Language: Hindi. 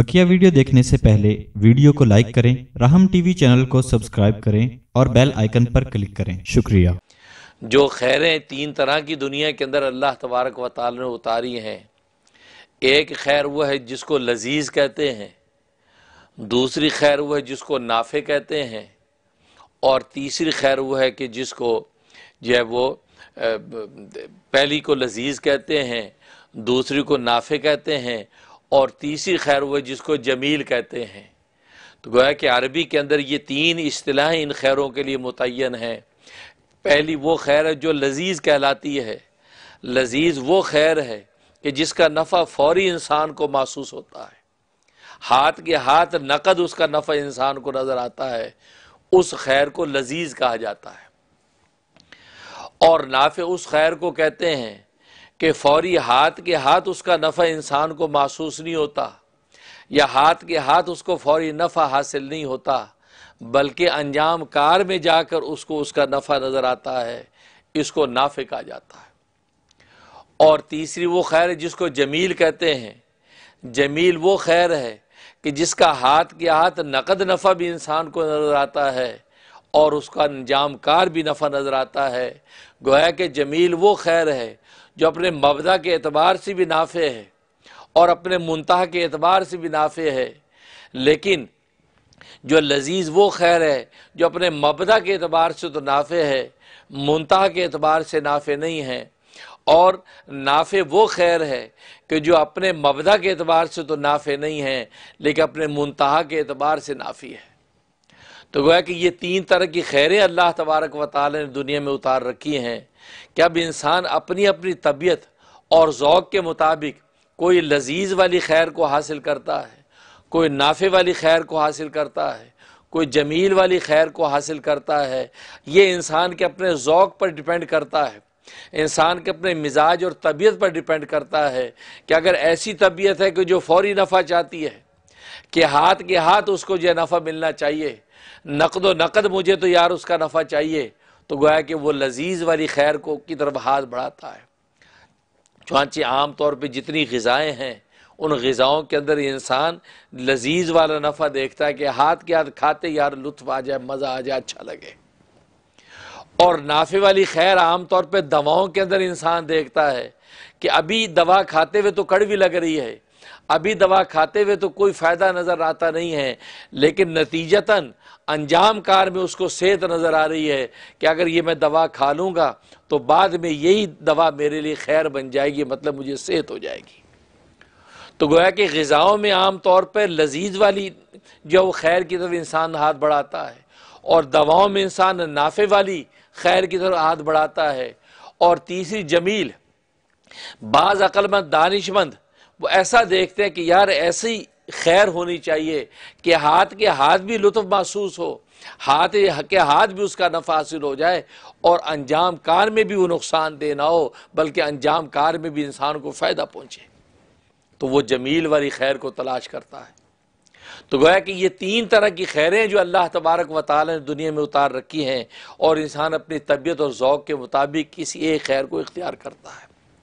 बकिया वीडियो देखने से पहले वीडियो को लाइक करें, राहम टीवी चैनल को सब्सक्राइब करें और बेल आइकन पर क्लिक करें। शुक्रिया। जो खैरें तीन तरह की दुनिया के अंदर अल्लाह तबारक व ताल ने उतारी हैं। एक खैर वह है जिसको लजीज कहते हैं, दूसरी खैर वह है जिसको नाफे कहते हैं, और तीसरी खैर वह है कि जिसको जो है वो पहली को लजीज कहते हैं, दूसरी को नाफे कहते हैं और तीसरी खैर वह जिसको जमील कहते हैं। तो गोया कि अरबी के अंदर ये तीन असलाहें इन खैरों के लिए मुतन हैं। पहली वो खैर जो लजीज कहलाती है। लजीज वो खैर है कि जिसका नफ़ा फौरी इंसान को महसूस होता है। हाथ के हाथ नकद उसका नफ़ा इंसान को नज़र आता है। उस खैर को लजीज कहा जाता है। और नाफे उस खैर को कहते हैं कि फौरी हाथ के हाथ उसका नफ़ा इंसान को महसूस नहीं होता, या हाथ के हाथ उसको फौरी नफ़ा हासिल नहीं होता, बल्कि अंजाम कार में जाकर उसको उसका नफ़ा नज़र आता है, इसको नाफे कहा जाता है। और तीसरी वो खैर जिसको जमील कहते हैं। जमील वो खैर है कि जिसका हाथ के हाथ नकद नफ़ा भी इंसान को नज़र आता है, और उसका अंजाम कार भी नफ़ा नज़र आता है। गोया कि जमील वो खैर है जो अपने मबदा के अतबार से भी नाफे है और अपने मुंतह के अतबार से भी नाफे है। लेकिन जो लजीज वो खैर है, जो अपने मबदा के अतबार से तो नाफे है मुंतह के अतबार से नाफे नहीं है। और नाफे वो खैर है कि जो अपने मबदा के अतबार से तो नाफे नहीं है, लेकिन अपने मुंतहा के अतबार से नाफी है। तो गोया कि ये तीन तरह की खैरें अल्लाह तबारक व ताल ने दुनिया में उतार रखी हैं। कि अब इंसान अपनी अपनी तबीयत और ज़ौक़ के मुताबिक कोई लजीज़ वाली खैर को हासिल करता है, कोई नाफे वाली खैर को हासिल करता है, कोई जमील वाली खैर को हासिल करता है, ये इंसान के अपने ज़ौक़ पर डिपेंड करता है। इंसान के अपने मिजाज और तबीयत पर डिपेंड करता है कि अगर ऐसी तबीयत है कि जो फौरी नफ़ा चाहती है, कि हाथ के हाथ उसको यह नफ़ा मिलना चाहिए। नकद नकद मुझे तो यार उसका नफ़ा चाहिए। तो गोया कि वो लजीज़ वाली खैर को की तरफ़ हाथ बढ़ाता है। चुनाचे आम तौर पर जितनी गज़ाएँ हैं, उन गज़ाओं के अंदर इंसान लजीज़ वाला नफ़ा देखता है कि हाथ के हाथ खाते यार लुत्फ आ जाए, मज़ा आ जाए अच्छा लगे। और नाफे वाली खैर आम तौर पे दवाओं के अंदर इंसान देखता है कि अभी दवा खाते हुए तो कड़वी लग रही है अभी दवा खाते हुए तो कोई फ़ायदा नज़र आता नहीं है, लेकिन नतीजतन अंजाम कार में उसको सेहत नज़र आ रही है कि अगर ये मैं दवा खा लूँगा तो बाद में यही दवा मेरे लिए खैर बन जाएगी मतलब मुझे सेहत हो जाएगी। तो गोया कि गज़ाओं में आम तौर पर लजीज वाली जो खैर की तरफ़ इंसान हाथ बढ़ाता है, और दवाओं में इंसान नाफे वाली खैर की तरफ़ हाथ बढ़ाता है, और तीसरी जमील, बाज़ अक्लमंद, दानिशमंद वो ऐसा देखते हैं कि यार ऐसी खैर होनी चाहिए कि हाथ के हाथ भी लुत्फ महसूस हो, हाथ के हाथ भी उसका नफ़ा हासिल हो जाए और अंजाम कार में भी वो नुकसान देना हो, बल्कि अंजाम कार में भी इंसान को फ़ायदा पहुँचे। तो वो जमील वाली खैर को तलाश करता है। तो गोया कि ये तीन तरह की खैरें जो अल्लाह तबारक व ताल ने दुनिया में उतार रखी हैं और इंसान अपनी तबीयत और ज़ौक़ के मुताबिक किसी एक खैर को इख्तियार करता है।